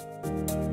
ส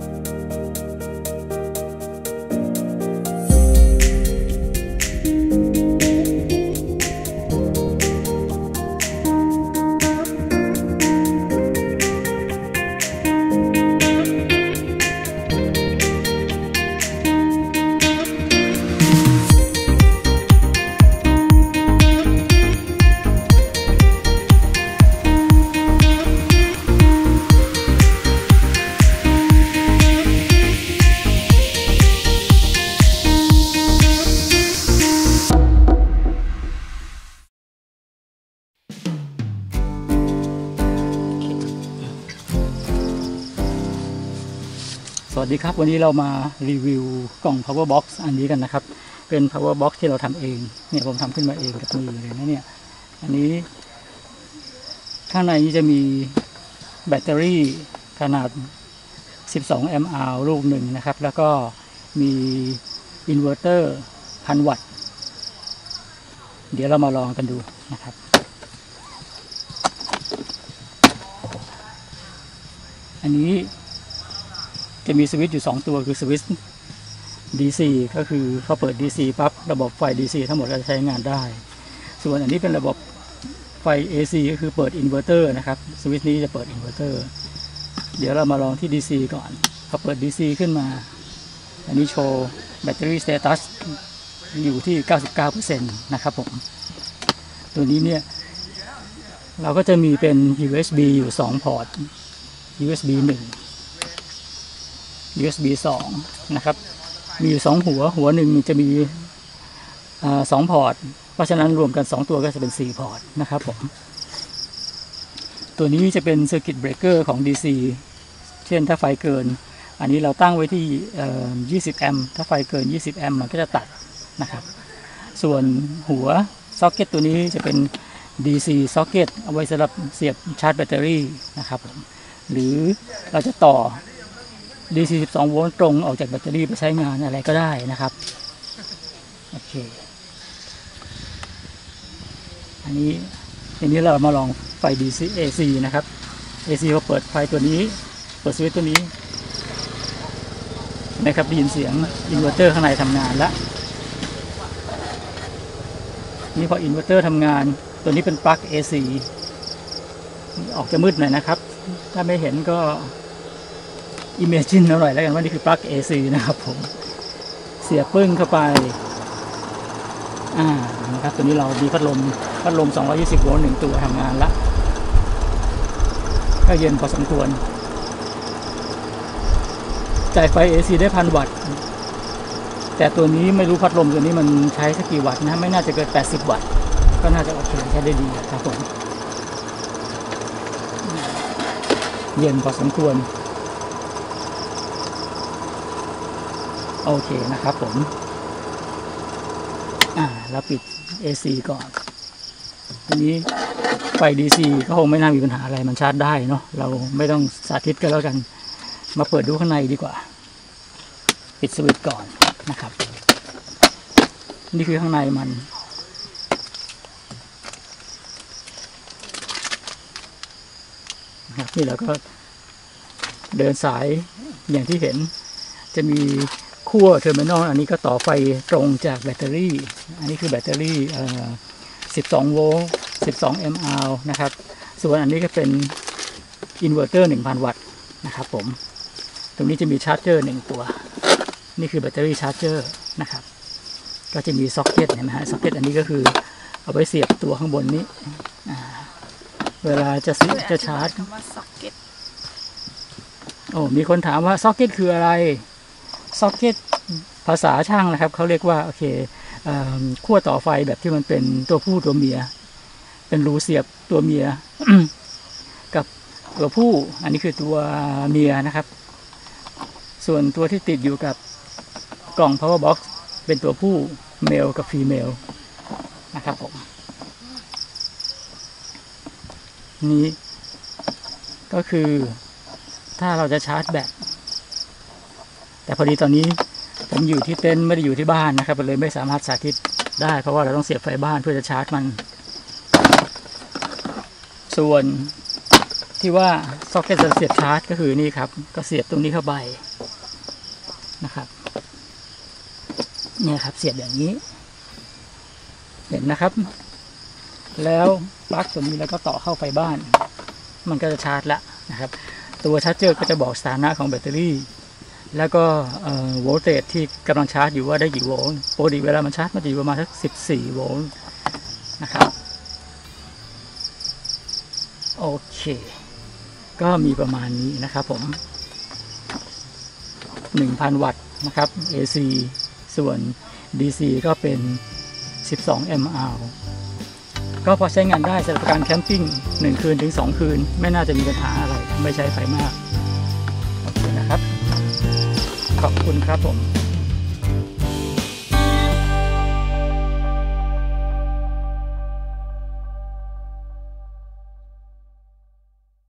วัสดีครับ วันนี้เรามารีวิวกล่อง power box อันนี้กันนะครับ เป็น power box ที่เราทำเองเนี่ยผมทำขึ้นมาเองกับมือเลยนะเนี่ยอันนี้ ข้างในนี้จะมีแบตเตอรี่ขนาด 12 mAh ลูกหนึ่งนะครับ แล้วก็มีอินเวอร์เตอร์พันวัตต์เดี๋ยวเรามาลองกันดูนะครับอันนี้ จะมีสวิตช์อยู่ 2 ตัวคือสวิตช์ DC ก็คือพอเปิด DC ปั๊บระบบไฟ DC ทั้งหมดจะใช้งานได้ ส่วนอันนี้เป็นระบบไฟ AC ก็คือเปิดอินเวอร์เตอร์นะครับสวิตช์นี้จะเปิดอินเวอร์เตอร์เดี๋ยวเรามาลองที่ DC ก่อนพอเปิด DC ขึ้นมา อันนี้โชว์ battery status อยู่ที่ 99%นะครับผม ตัวนี้เนี่ย เราก็จะมีเป็น USB อยู่ 2 port USB 1 USB 2 นะครับ มีอยู่สองหัว หัวหนึ่งจะมีสอง port เพราะฉะนั้นรวมกัน 2 ตัวก็จะเป็น 4 port นะครับผม ตัวนี้จะเป็น Circuit Breaker ของ DC เช่นถ้าไฟเกิน อันนี้เราตั้งไว้ที่เอ่อ20 แอมป์ ถ้าไฟเกิน 20 แอมป์มันก็จะตัดนะครับ ส่วนหัวซ็อกเก็ตตัวนี้จะเป็น DC ซ็อกเก็ตเอาไว้สำหรับเสียบชาร์จแบตเตอรี่นะครับผมหรือเราจะต่อ DC 12โวลต์ตรงออกจากแบตเตอรี่ไปใช้งานอะไรก็ได้นะครับ โอเค อันนี้ทีนี้เรามาลองไฟ DC AC นะครับ AC พอเปิดไฟตัวนี้ เปิดสวิตช์ตัวนี้ นะครับได้ยินเสียงอินเวอร์เตอร์ข้างในทำงานแล้วนี่พออินเวอร์เตอร์ทำงาน ตัวนี้เป็นปลั๊ก AC ออกจะมืดหน่อยนะครับ ถ้าไม่เห็นก็ imagine เอาหน่อยแล้วกันว่านี่คือปลั๊ก AC นะครับผมเสียบปึ้งเข้าไป อ่านะครับตัวนี้เรามีพัดลมพัดลม 220 โวลต์หนึ่งตัวทำงานละก็เย็นพอสมควร จ่ายไฟ AC ได้พันวัตต์ แต่ตัวนี้ไม่รู้พัดลมตัวนี้มันใช้สักกี่วัตต์นะ ไม่น่าจะเกิน 80 วัตต์ ก็น่าจะโอเคใช้ได้ดีครับผม เย็นพอสมควร โอเคนะครับผม อ่าเราปิด AC ก่อน ทีนี้ไฟ DC ก็คงไม่น่ามีปัญหาอะไรมันชาร์จได้เนาะเราไม่ต้องสาธิตกันแล้วกัน มาเปิดดูข้างในดีกว่า ปิดสวิตช์ก่อนนะครับ นี่คือข้างในมันครับนี่เราก็เดินสายอย่างที่เห็นจะมี ขั้ว terminal อันนี้ก็ต่อไฟตรงจากแบตเตอรี่ อันนี้คือแบตเตอรี่เอ่อ12 โวลต์ 12 mAh นะครับ ส่วนอันนี้ก็เป็นอินเวอร์เตอร์ 1,000 วัตต์นะครับผม ตรงนี้จะมี charger หนึ่งตัว นี่คือ battery charger นะครับ ก็จะมีซ็อกเก็ตเห็นไหมฮะซ็อกเก็ตอันนี้ก็คือเอาไว้เสียบตัวข้างบนนี้อ่าเวลาจะซื้อจะชาร์จคำว่าซ็อกเก็ตโอ้มีคนถามว่าซ็อกเก็ตคืออะไรซ็อกเก็ต ภาษาช่างนะครับเขาเรียกว่าโอเคเอิ่มขั้วต่อไฟแบบที่มันเป็นตัวผู้ตัวเมีย เป็นรูเสียบตัวเมีย กับตัวผู้ อันนี้คือตัวเมียนะครับ ส่วนตัวที่ติดอยู่กับกล่อง power box เป็นตัวผู้ male กับ female นะครับผมนี้ก็คือถ้าเราจะชาร์จแบตแต่พอดีตอนนี้ ผมอยู่ที่เต็นท์ไม่ได้อยู่ที่บ้านนะครับเลยไม่สามารถสาธิตได้ เพราะว่าเราต้องเสียบไฟบ้านเพื่อจะชาร์จมัน ส่วนที่ว่าซ็อกเก็ตจะเสียบชาร์จก็คือนี่ครับ ก็เสียบตรงนี้เข้าไปนะครับเนี่ยครับเสียบอย่างนี้ เห็นนะครับ แล้วปลั๊กตัวนี้แล้วก็ต่อเข้าไฟบ้าน มันก็จะชาร์จละนะครับ ตัว charger ก็จะบอกสถานะของแบตเตอรี่ แล้วก็ voltage ที่กำลังชาร์จอยู่ว่าได้กี่โวลต์ปกติเวลามันชาร์จมันจะอยู่ประมาณสัก 14 โวลต์นะครับโอเค ก็มีประมาณนี้นะครับผม 1,000 วัตต์นะครับ AC ส่วน DC ก็เป็น 12 mAh ก็พอใช้งานได้สำหรับการแคมปิ้ง 1 คืนถึง 2 คืน ไม่น่าจะมีปัญหาอะไร ไม่ใช้ไฟมาก ขอบคุณครับผม